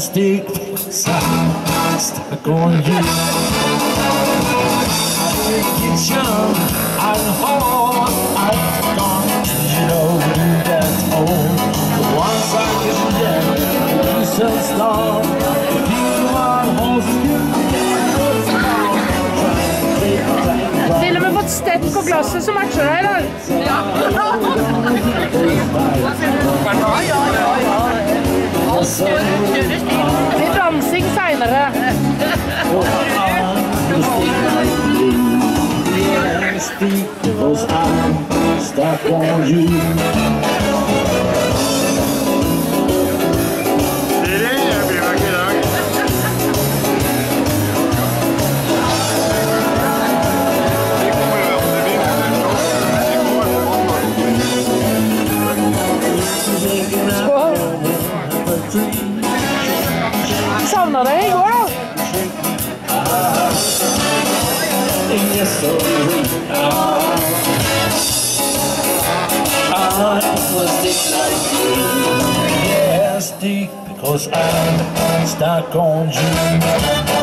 stick stuck on you. The kitchen and home, I've gone. You know that home. Once I get there, you so strong. Til og med fått stent på glasset som matcher deg i dag. Ja. ja, ja, ja. Litt dansing seinere. Stick was I'm stuck on you. no da igual. I was deep. Yes, deep, because I'm stuck on you.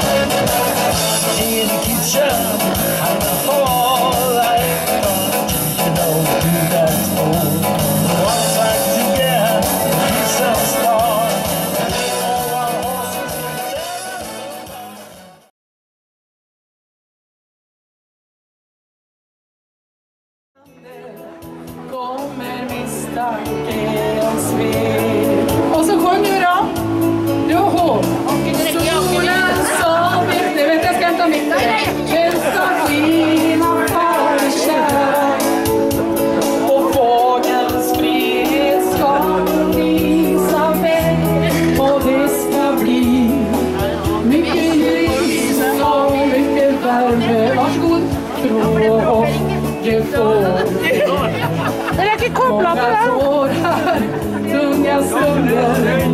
Alla tårar, tunga stunder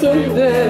someday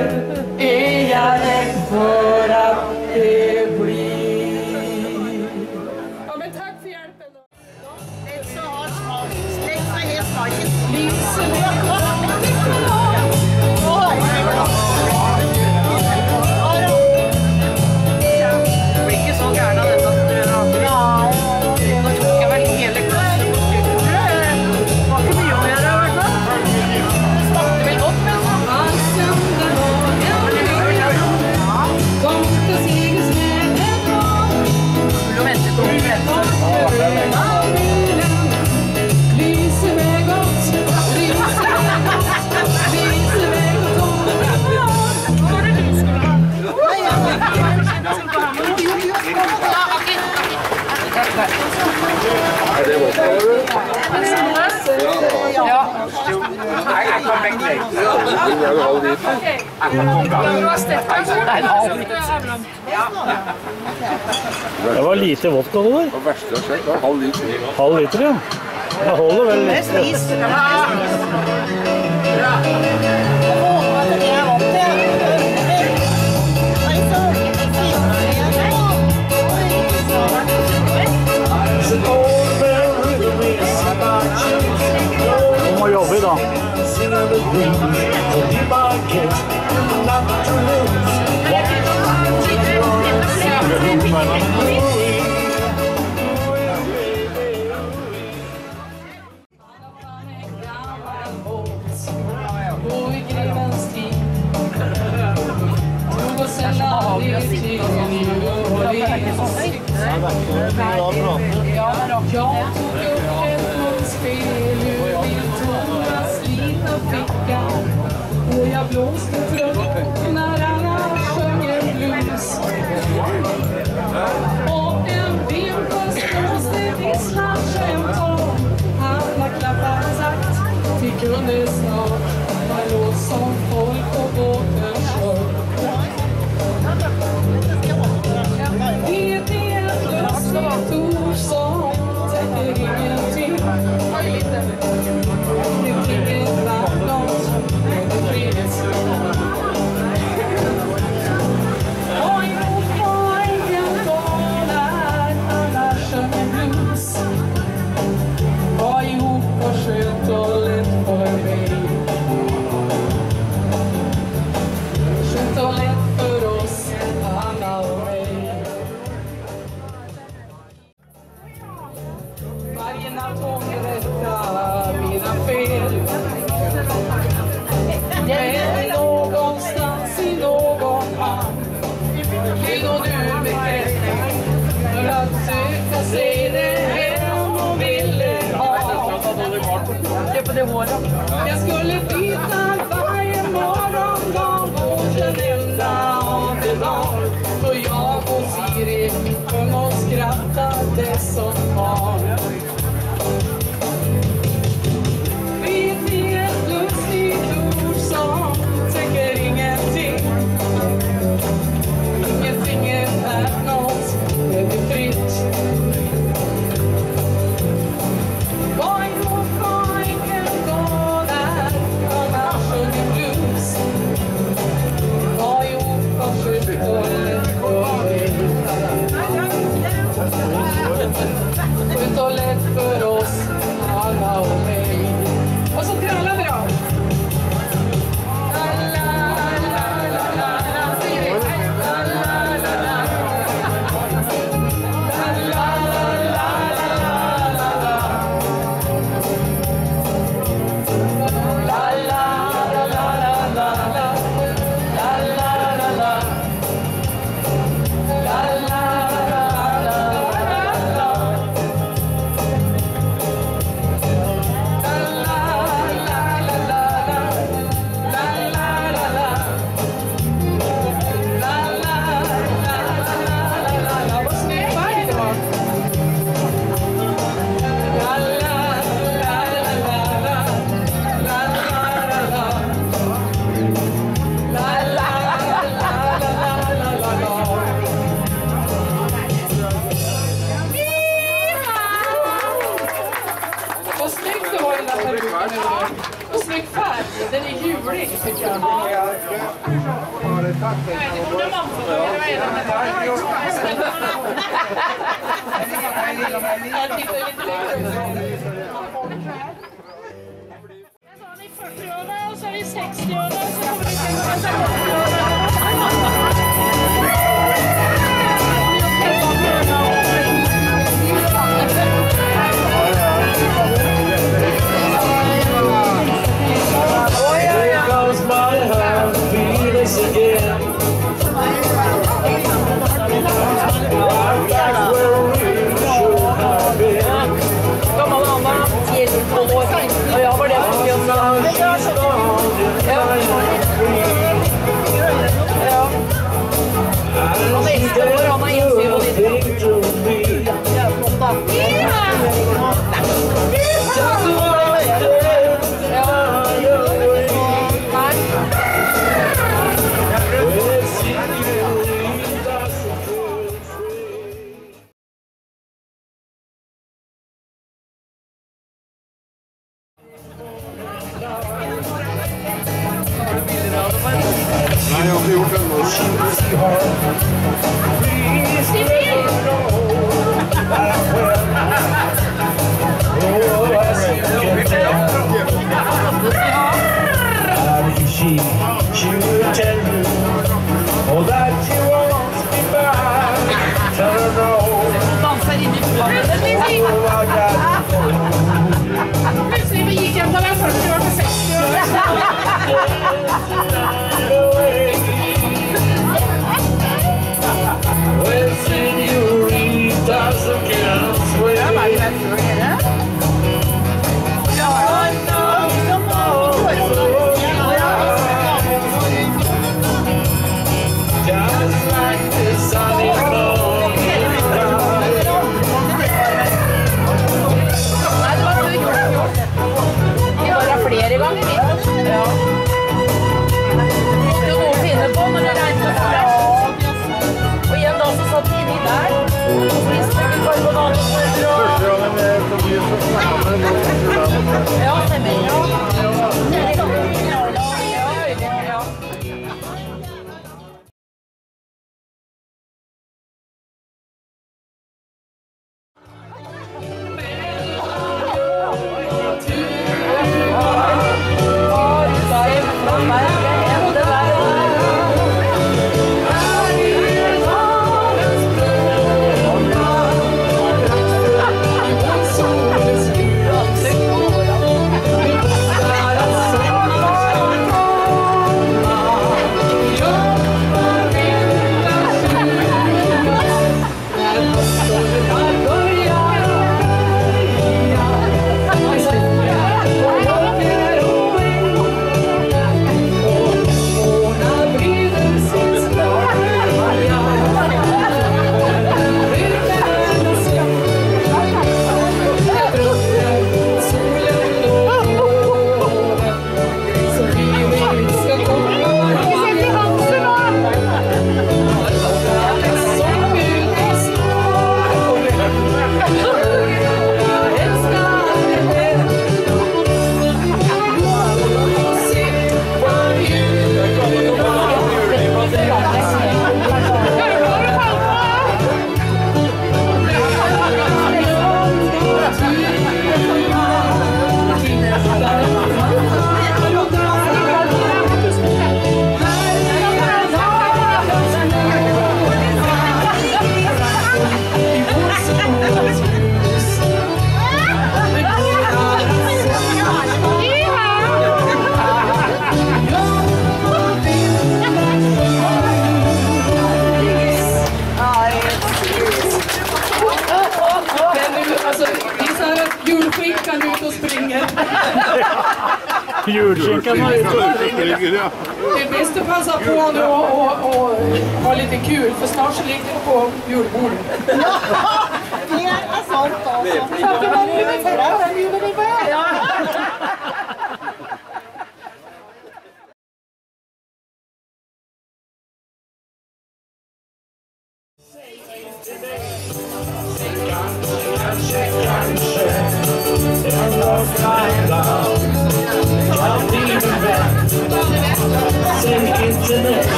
Kyllingen er en halv liter. Det var lite vodka det der. Det verste jeg har sett, halv liter. Halv liter, ja. Det holder vel litt. 40-åra, og så er vi 60-åra, så kommer hard. Ela é tá melhor.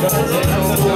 That's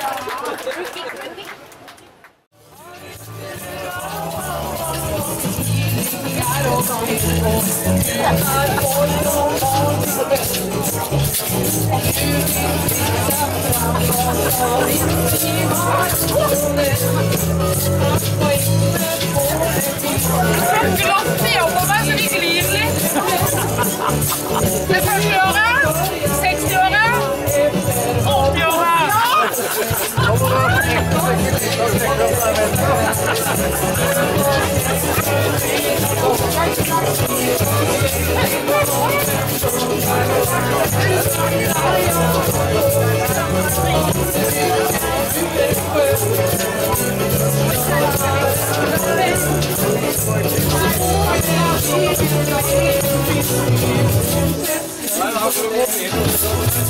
Glass i øynene på første Vai lá.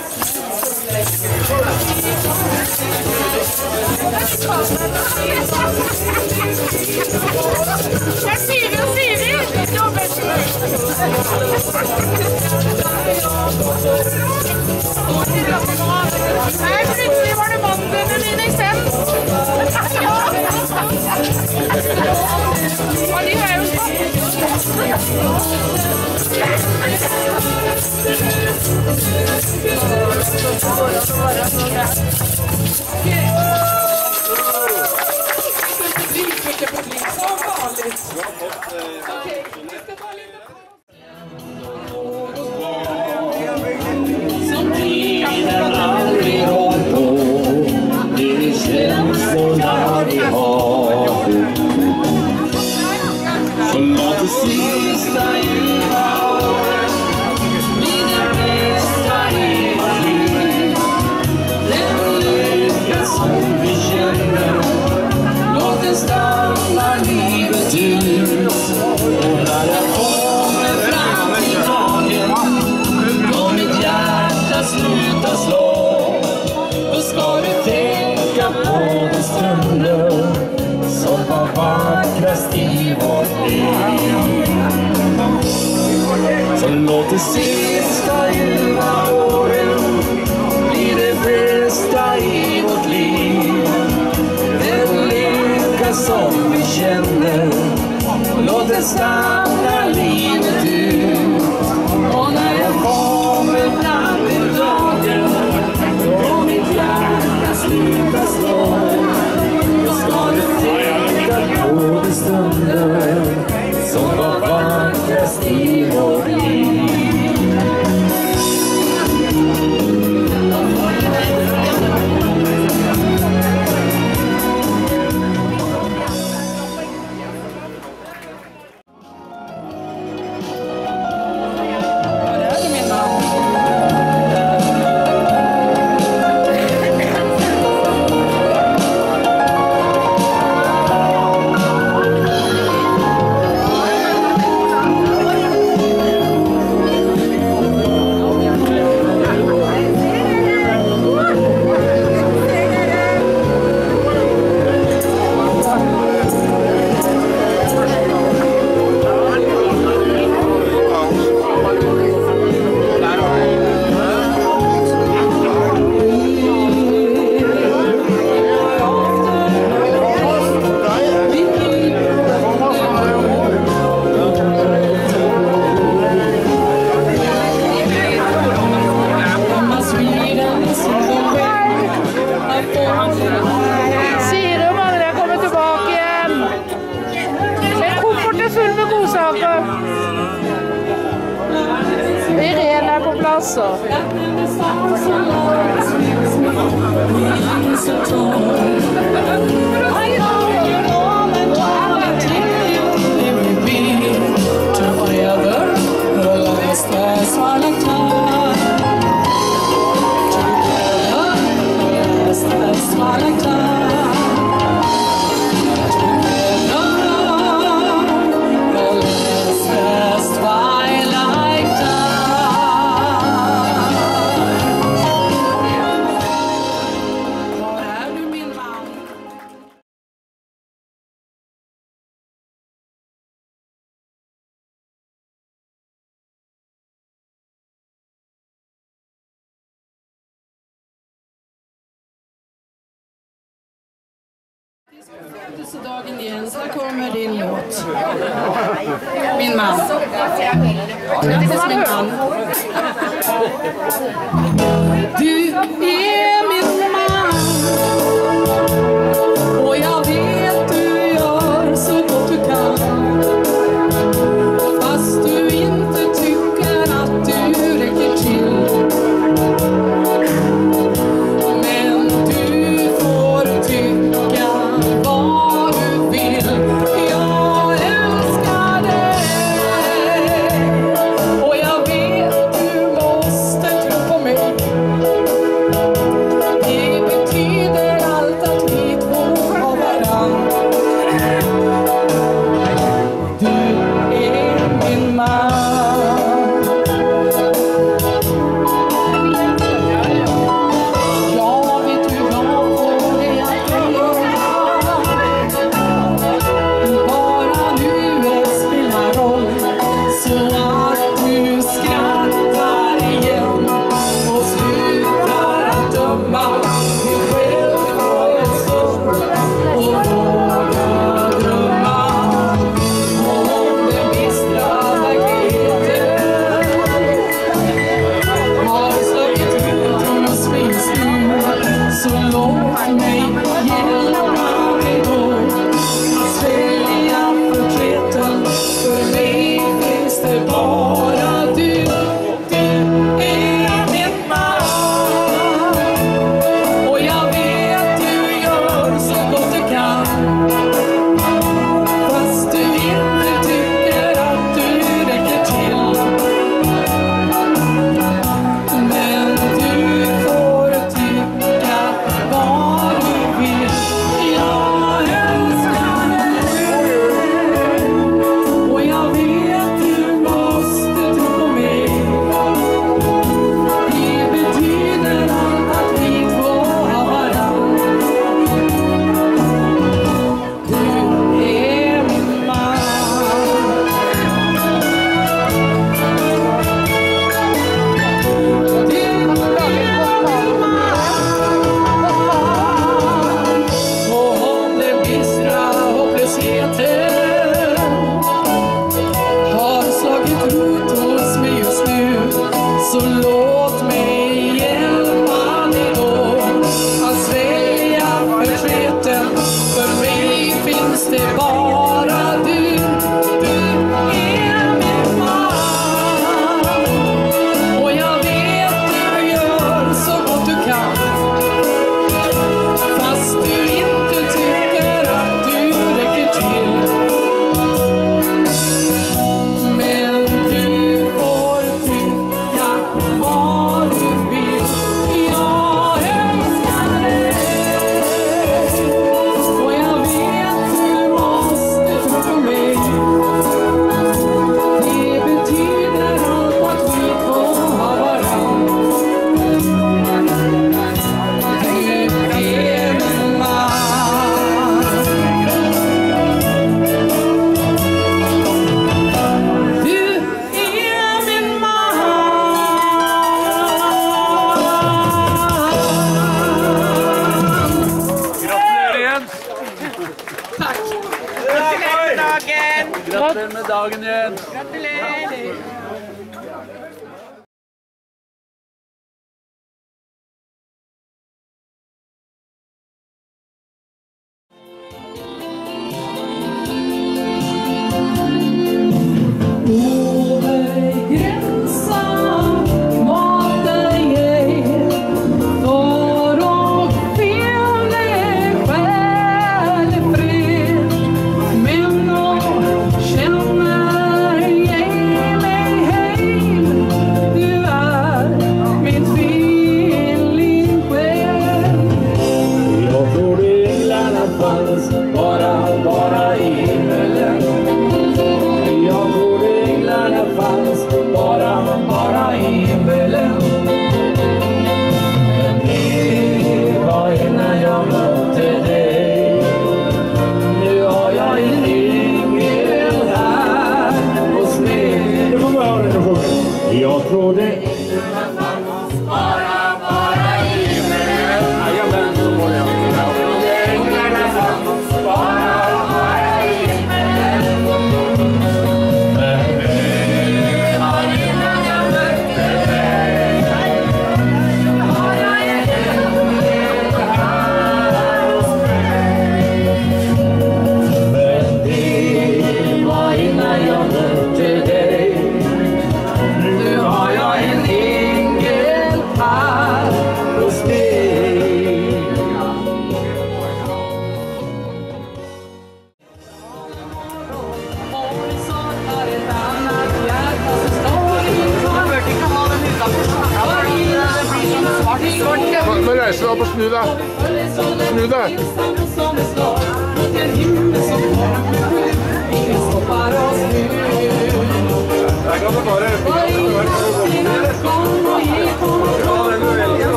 Jeg sier og sier! Nei, plutselig var det mandlene mine i sens. Og de er jo sånn. 네. Det siste elleve året blir det beste i vårt liv. Den lykke som vi kjenner, låt det sterke Mijn man. Dit is mijn man. Du See you to dagen! Gratulerer med dagen, Jens. Gratulerer.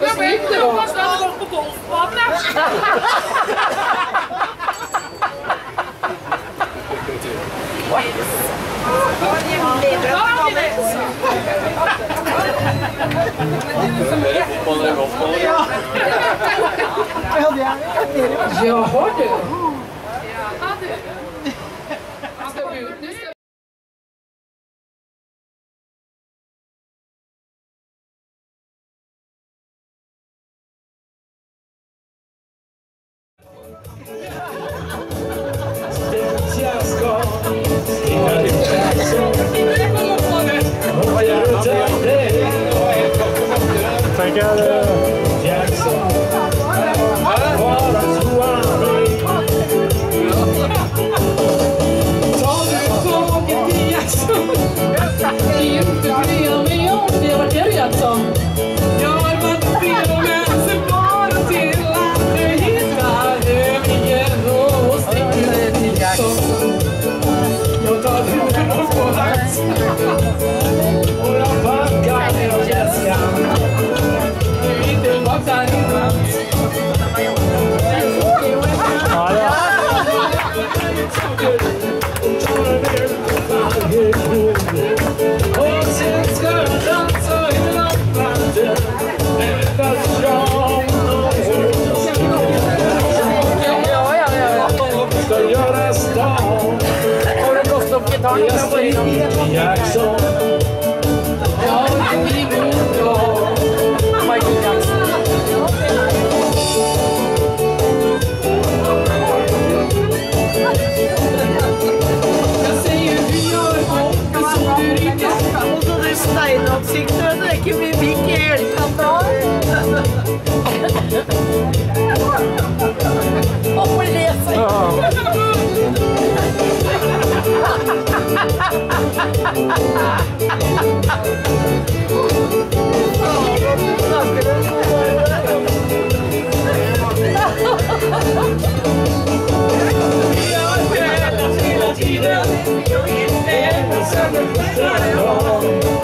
Ja, maar ik Wat? pas dan nog Wat? Wat? Ja, Wat? Wat Justin Jackson. Give me You're in there, the sun is shining.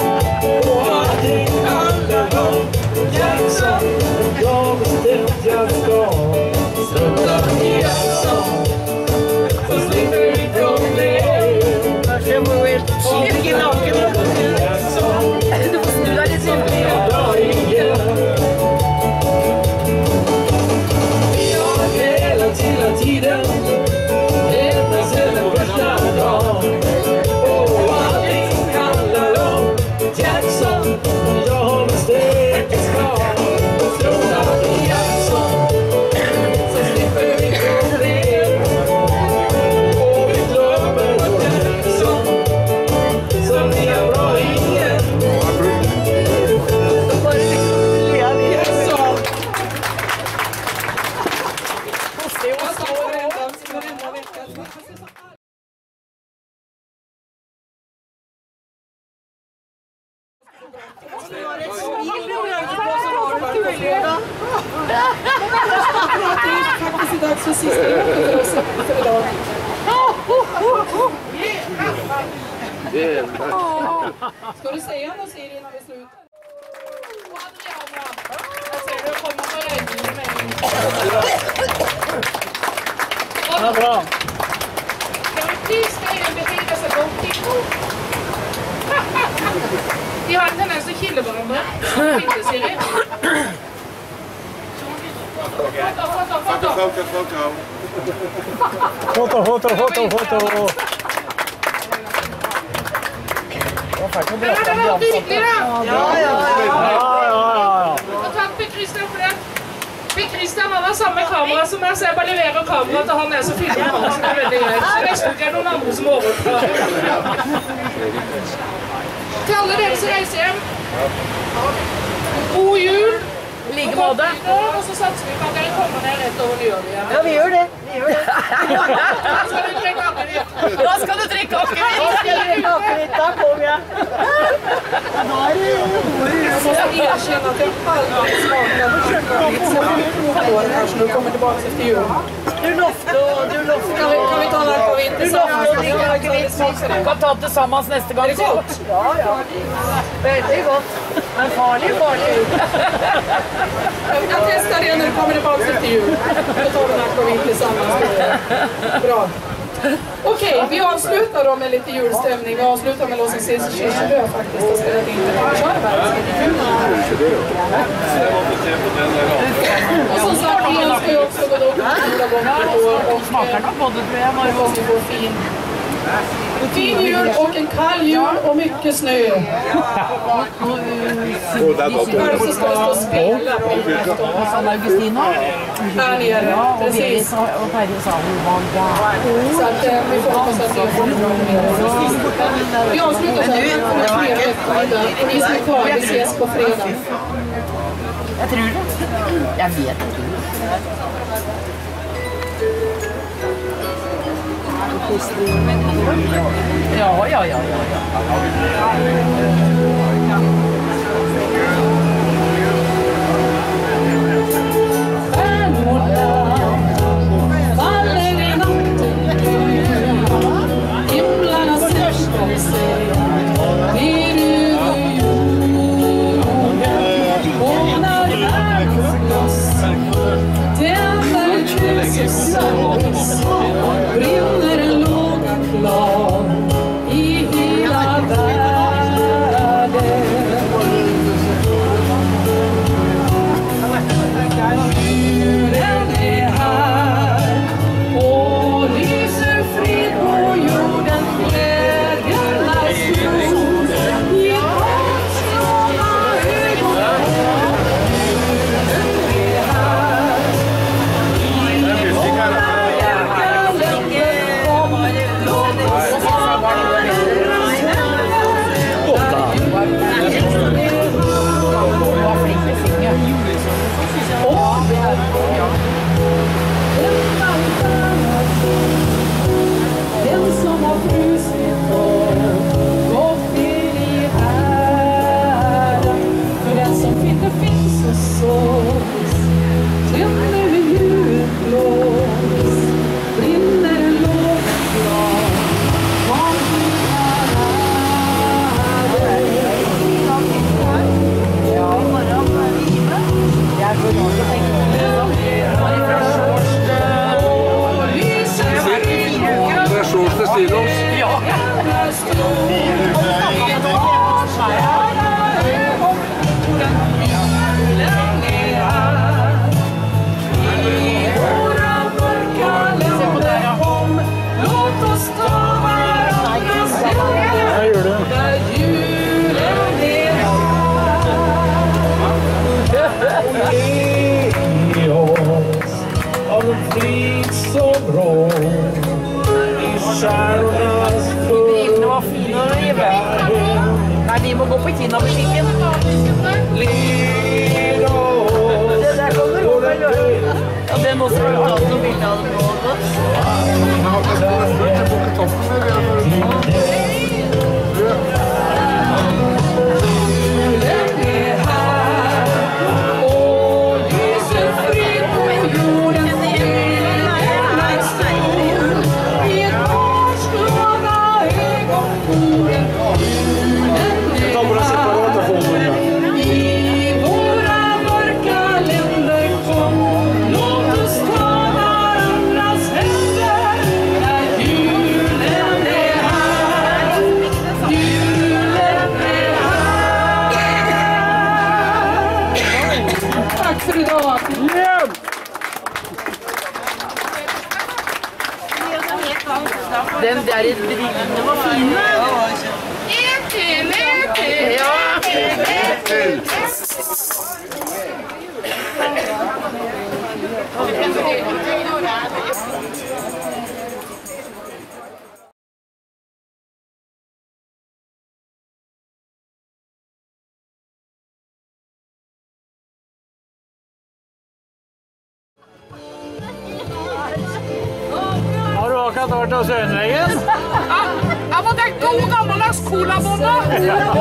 Ska du säga något Siri innan vi slutar? Og Adriana, jeg ser du kommer med regningen med en Det bra. Can we please stay and behave as adult people? De har en tendens til å kille hverandre. Siri. Foto, foto, Foto, foto. foto, foto. Foto, foto. Men er det hyggelig, da? Ja, ja, ja. Takk til Christian for det. Christian han har samme kamera som meg, så jeg bare leverer kameraet til han jeg som filmer han. Det er veldig greit. Så neste uke er det noen andre som overtar. Til alle dere som reiser hjem, god jul. I like måte. Og så satser vi på at dere kommer ned rett over nyåret igjen. Ja, vi gjør det. Vi gjør det. Da skal du drikke akevitt. Da skal du drikke akevitt. Da kommer jeg. Jag måste erkänna att jag aldrig smakat chokladvits kanske när du kommer tilbake til jul. Du lovte du lovte det. Kan ta det sammen neste gang. Är? Ja, ja. Veldig godt. Men farlig, farlig. Kan testa det når du kommer tilbake til jul. Vi tar en akvavit sammen. Bra. Okej, vi avslutar då med lite julstämning. Vi avslutar med Låtsas Cis Kirseberg faktiskt. Och spelat in på Tjörnberg. Och som sagt, Ian ska ju också gå upp några gånger per år. Och Smaker nok både, tror vi vi får fin, fin jul och en kall jul och mycket snö. Själv så ska vi stå och spela då efter San Augustino. här nere. Precis. Och Terje sa var. Så att vi får hoppas att det får bra med Vi avslutar så här. Vi kommer fredag eftermiddag. Och ni som är kvar, vi ses på fredag. Jeg tror det. Jeg vet ikke. 有有有有有。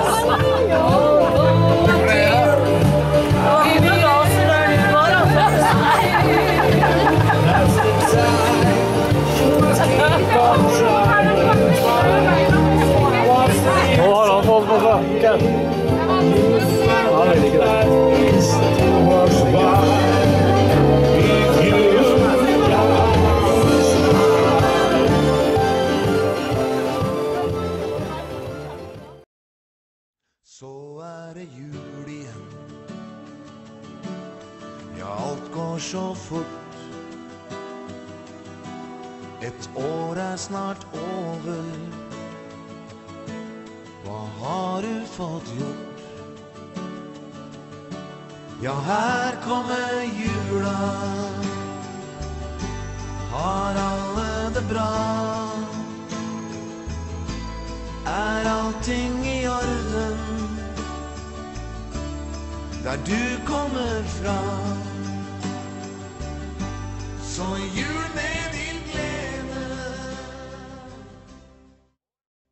好了